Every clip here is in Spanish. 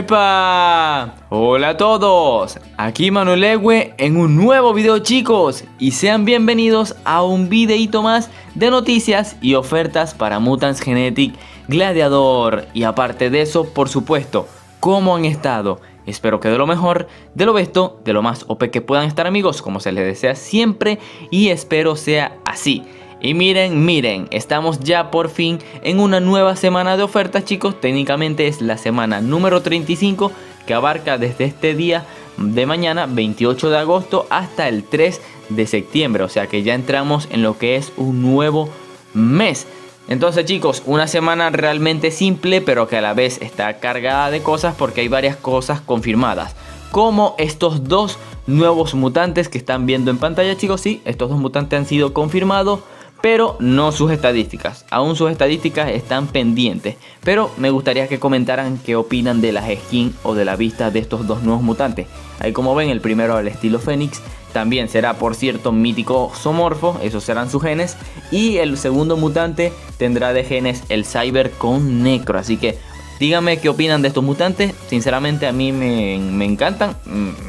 ¡Epa! Hola a todos, aquí Manuel Ewe en un nuevo video chicos y sean bienvenidos a un videito más de noticias y ofertas para Mutants Genetic Gladiador y aparte de eso, por supuesto, cómo han estado. Espero que de lo mejor, de lo besto, de lo más OP que puedan estar amigos, como se les desea siempre y espero sea así. Y miren, miren, estamos ya por fin en una nueva semana de ofertas chicos. Técnicamente es la semana número 35 que abarca desde este día de mañana 28 de agosto hasta el 3 de septiembre. O sea que ya entramos en lo que es un nuevo mes. Entonces chicos, una semana realmente simple pero que a la vez está cargada de cosas porque hay varias cosas confirmadas. Como estos dos nuevos mutantes que están viendo en pantalla chicos, sí, estos dos mutantes han sido confirmados pero no sus estadísticas. Aún sus estadísticas están pendientes. Pero me gustaría que comentaran qué opinan de las skins o de la vista de estos dos nuevos mutantes. Ahí como ven, el primero al estilo Fénix también será por cierto mítico somorfo, esos serán sus genes. Y el segundo mutante tendrá de genes el Cyber con Necro. Así que díganme qué opinan de estos mutantes. Sinceramente a mí me, me encantan,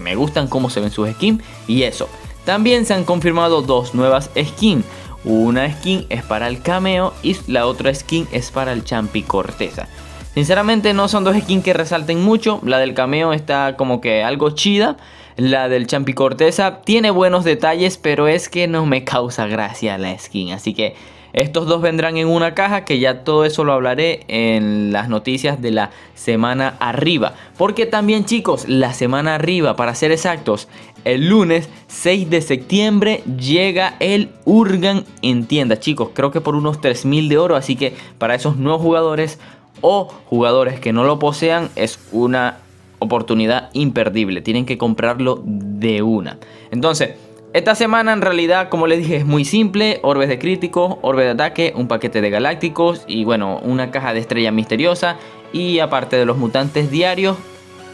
me gustan cómo se ven sus skins y eso. También se han confirmado dos nuevas skins. Una skin es para el cameo y la otra skin es para el champi corteza. Sinceramente no son dos skins que resalten mucho. La del cameo está como que algo chida. La del champi corteza tiene buenos detalles, pero es que no me causa gracia la skin. Así que estos dos vendrán en una caja que ya todo eso lo hablaré en las noticias de la semana arriba. Porque también chicos, la semana arriba, para ser exactos, el lunes 6 de septiembre llega el Urgan en tienda. Chicos, creo que por unos 3000 de oro. Así que para esos nuevos jugadores o jugadores que no lo posean es una oportunidad imperdible. Tienen que comprarlo de una. Entonces... Esta semana en realidad, como les dije, es muy simple. Orbes de críticos, orbe de ataque, un paquete de galácticos y bueno, una caja de estrella misteriosa. Y aparte de los mutantes diarios,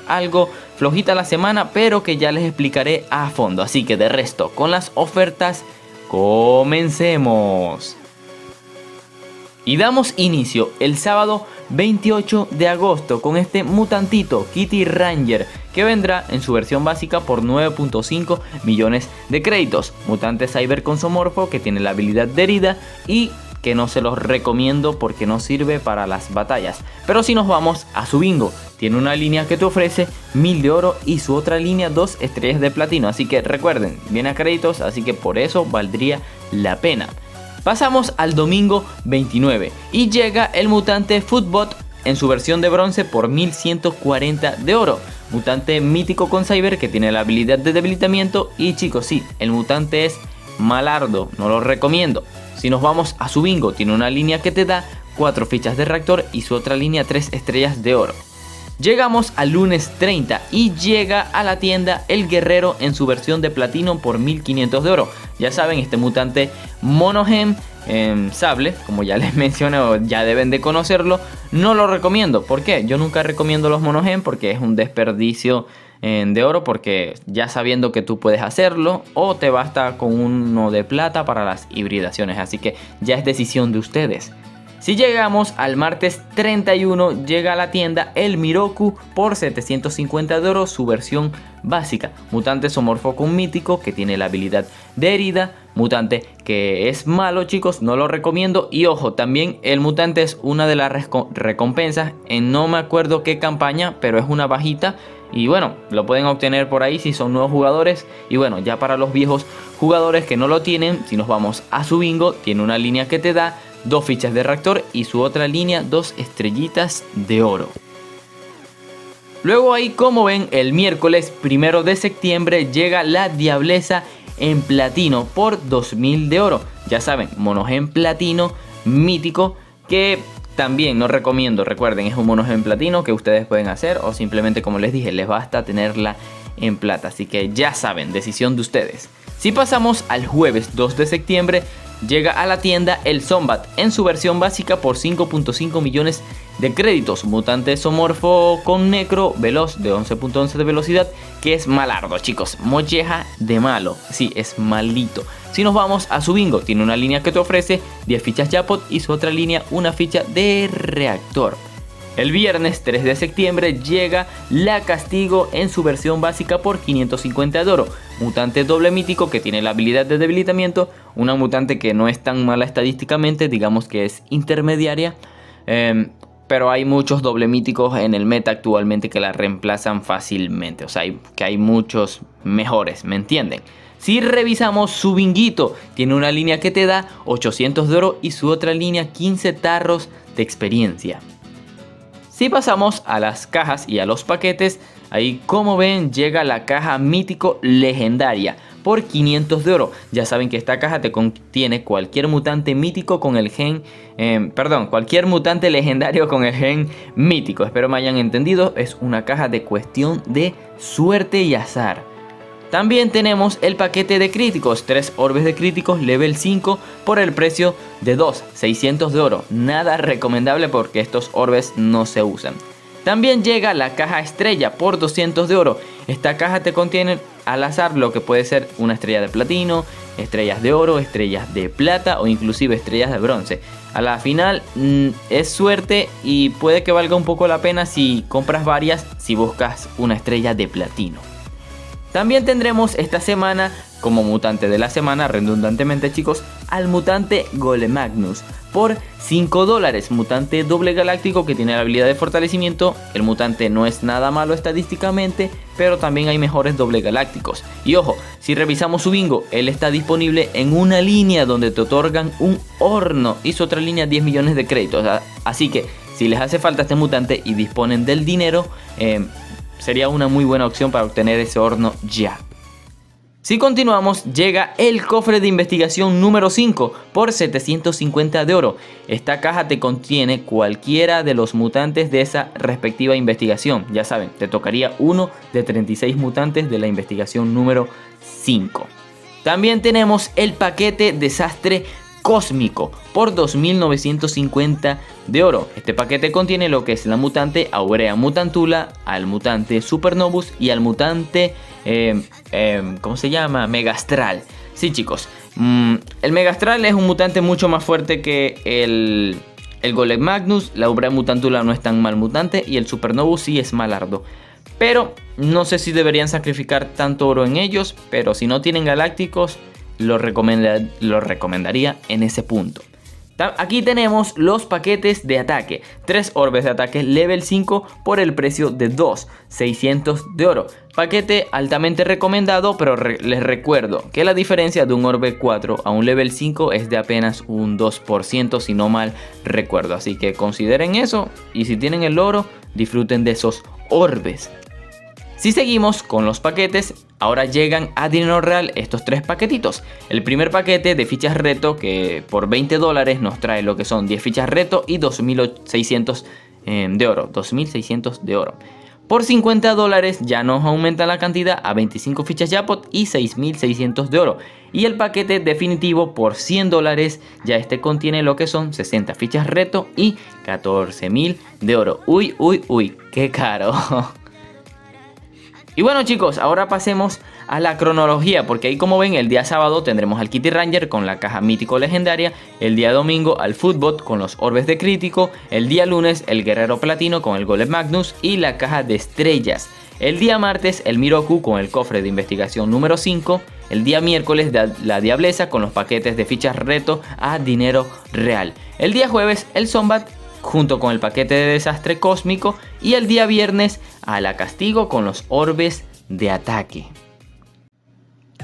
algo flojita la semana, pero que ya les explicaré a fondo. Así que de resto, con las ofertas, comencemos. Y damos inicio el sábado 28 de agosto con este mutantito Kitty Ranger que vendrá en su versión básica por 9.5 millones de créditos. Mutante cyber consomorfo que tiene la habilidad de herida y que no se los recomiendo porque no sirve para las batallas. Pero si nos vamos a su bingo, tiene una línea que te ofrece 1000 de oro y su otra línea 2 estrellas de platino. Así que recuerden, viene a créditos, así que por eso valdría la pena. Pasamos al domingo 29 y llega el mutante Footbot en su versión de bronce por 1140 de oro. Mutante mítico con Cyber que tiene la habilidad de debilitamiento y chicos sí, el mutante es malardo, no lo recomiendo. Si nos vamos a su bingo, tiene una línea que te da 4 fichas de reactor y su otra línea 3 estrellas de oro. Llegamos al lunes 30 y llega a la tienda el guerrero en su versión de platino por 1500 de oro. Ya saben, este mutante monogem en sable, como ya les mencioné o ya deben de conocerlo, no lo recomiendo. ¿Por qué? Yo nunca recomiendo los monogem porque es un desperdicio de oro porque ya sabiendo que tú puedes hacerlo o te basta con uno de plata para las hibridaciones. Así que ya es decisión de ustedes. Si llegamos al martes 31, llega a la tienda el Miroku por 750 de oro, su versión básica. Mutante somorfo con mítico que tiene la habilidad de herida. Mutante que es malo, chicos, no lo recomiendo. Y ojo, también el mutante es una de las recompensas. En no me acuerdo qué campaña, pero es una bajita. Y bueno, lo pueden obtener por ahí si son nuevos jugadores. Y bueno, ya para los viejos jugadores que no lo tienen, si nos vamos a su bingo, tiene una línea que te da dos fichas de reactor y su otra línea dos estrellitas de oro. Luego ahí como ven el miércoles primero de septiembre llega la Diableza en platino por 2000 de oro. Ya saben, monogen platino mítico que también no recomiendo, recuerden, es un monogen platino que ustedes pueden hacer o simplemente como les dije, les basta tenerla en plata. Así que ya saben, decisión de ustedes. Si pasamos al jueves 2 de septiembre, llega a la tienda el Zombat en su versión básica por 5.5 millones de créditos. Mutante somorfo con necro veloz de 11.11 de velocidad que es malardo chicos. Molleja de malo. Sí, es malito. Si nos vamos a su bingo, tiene una línea que te ofrece 10 fichas Japot y su otra línea una ficha de reactor. El viernes 3 de septiembre llega la Castigo en su versión básica por 550 de oro. Mutante doble mítico que tiene la habilidad de debilitamiento. Una mutante que no es tan mala estadísticamente, digamos que es intermediaria. Em, pero hay muchos doble míticos en el meta actualmente que la reemplazan fácilmente. O sea, que hay muchos mejores, ¿me entienden? Si revisamos su binguito, tiene una línea que te da 800 de oro y su otra línea 15 tarros de experiencia. Si pasamos a las cajas y a los paquetes, ahí como ven llega la caja mítico legendaria por 500 de oro. Ya saben que esta caja te contiene cualquier mutante mítico con el gen, em, perdón, cualquier mutante legendario con el gen mítico. Espero me hayan entendido, es una caja de cuestión de suerte y azar. También tenemos el paquete de críticos, 3 orbes de críticos level 5 por el precio de 2, 600 de oro. Nada recomendable porque estos orbes no se usan. También llega la caja estrella por 200 de oro. Esta caja te contiene al azar lo que puede ser una estrella de platino, estrellas de oro, estrellas de plata o inclusive estrellas de bronce. A la final mm, es suerte y puede que valga un poco la pena si compras varias si buscas una estrella de platino. También tendremos esta semana como mutante de la semana, redundantemente chicos, al mutante Golemagnus por 5 dólares. Mutante doble galáctico que tiene la habilidad de fortalecimiento. El mutante no es nada malo estadísticamente, pero también hay mejores doble galácticos. Y ojo, si revisamos su bingo, él está disponible en una línea donde te otorgan un horno y su otra línea 10 millones de créditos. Así que si les hace falta este mutante y disponen del dinero, eh, sería una muy buena opción para obtener ese horno ya. Si continuamos, llega el cofre de investigación número 5 por 750 de oro. Esta caja te contiene cualquiera de los mutantes de esa respectiva investigación. Ya saben, te tocaría uno de 36 mutantes de la investigación número 5. También tenemos el paquete desastre cósmico por 2950 de oro. Este paquete contiene lo que es la mutante Aurea Mutantula, al mutante Supernovus y al mutante, eh, eh, ¿cómo se llama? Megastral. Sí chicos, mm, el Megastral es un mutante mucho más fuerte que el, el Golem Magnus, la Aurea Mutantula no es tan mal mutante y el Supernovus sí es malardo. Pero no sé si deberían sacrificar tanto oro en ellos, pero si no tienen galácticos, lo, recomendaría en ese punto. Aquí tenemos los paquetes de ataque. 3 orbes de ataque level 5 por el precio de 2, 600 de oro. Paquete altamente recomendado, pero les recuerdo que la diferencia de un orbe 4 a un level 5 es de apenas un 2% si no mal recuerdo. Así que consideren eso y si tienen el oro, disfruten de esos orbes. Si seguimos con los paquetes, ahora llegan a dinero real estos tres paquetitos. El primer paquete de fichas reto que por 20 dólares nos trae lo que son 10 fichas reto y 2600 eh, de oro. 2600 de oro. Por 50 dólares ya nos aumenta la cantidad a 25 fichas Japot y 6600 de oro. Y el paquete definitivo por 100 dólares ya este contiene lo que son 60 fichas reto y 14000 de oro. Uy, uy, uy, qué caro. Y bueno chicos, ahora pasemos a la cronología, porque ahí como ven el día sábado tendremos al Kitty Ranger con la caja mítico legendaria, el día domingo al Footbot con los orbes de crítico, el día lunes el Guerrero Platino con el Golem Magnus y la caja de estrellas. El día martes el Miroku con el cofre de investigación número 5, el día miércoles la Diableza con los paquetes de fichas reto a dinero real. El día jueves el Zombat junto con el paquete de desastre cósmico y el día viernes a la castigo con los orbes de ataque.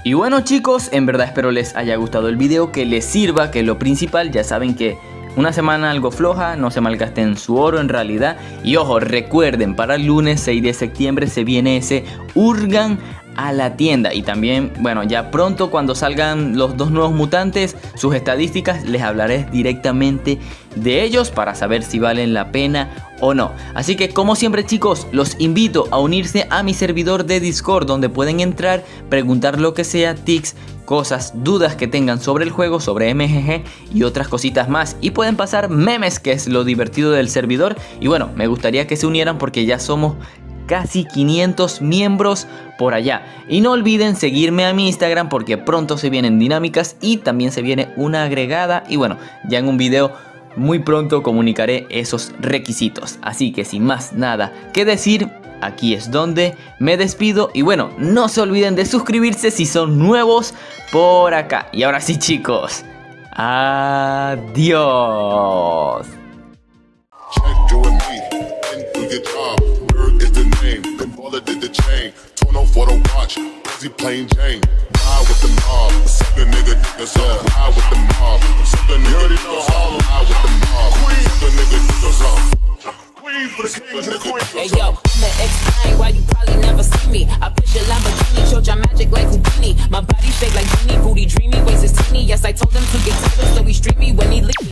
Y bueno chicos, en verdad espero les haya gustado el video, que les sirva, que lo principal, ya saben que una semana algo floja, no se malgasten su oro en realidad. Y ojo, recuerden, para el lunes 6 de septiembre se viene ese Urgan a la tienda y también bueno ya pronto cuando salgan los dos nuevos mutantes sus estadísticas les hablaré directamente de ellos para saber si valen la pena o no así que como siempre chicos los invito a unirse a mi servidor de discord donde pueden entrar preguntar lo que sea tics cosas, dudas que tengan sobre el juego, sobre MGG y otras cositas más. Y pueden pasar memes, que es lo divertido del servidor. Y bueno, me gustaría que se unieran porque ya somos casi 500 miembros allá. Y no olviden seguirme a mi Instagram porque pronto se vienen dinámicas y también se viene una agregada. Y bueno, ya en un video muy pronto comunicaré esos requisitos. Así que sin más nada que decir, aquí es donde me despido. Y bueno, no se olviden de suscribirse si son nuevos por acá. Y ahora sí chicos, adiós. down for the watch. Busy plain Jane. Ride with the mob. Suck a nigga, niggas so ride with the mob. Suck a nigga, niggas so ride with the mob. Suck a nigga, nigga, so. Queen for the king and the queen. Hey yo, I'ma explain why you probably never see me? I push a Lamborghini, show your magic like Houdini. My body shake like Genie, booty dreamy, waist is teeny. Yes, I told him to get tighter, so he streamy when he leave.